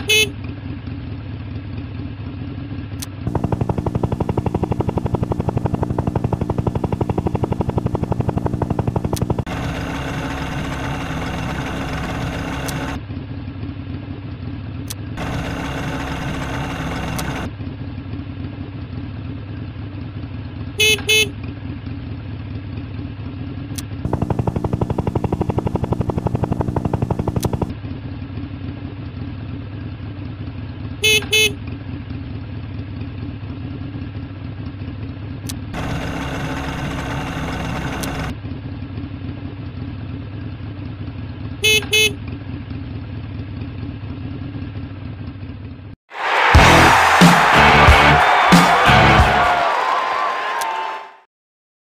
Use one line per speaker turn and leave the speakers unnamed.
Hee hee. Hee hee!